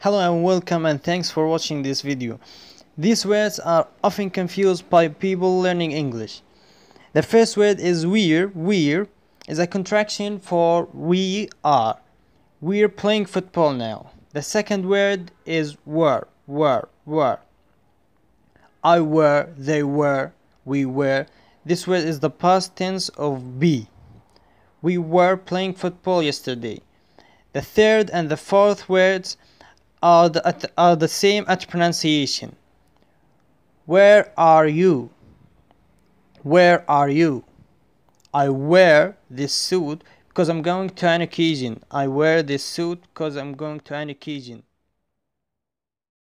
Hello and welcome and thanks for watching this video. These words are often confused by people learning English. The first word is we're. We're is a contraction for we are. We're playing football now. The second word is were. Were. Were. I were, they were, we were. This word is the past tense of be. We were playing football yesterday. The third and the fourth words are the, are the same at pronunciation. Where are you? Where are you? I wear this suit because I'm going to an occasion. I wear this suit because I'm going to an occasion.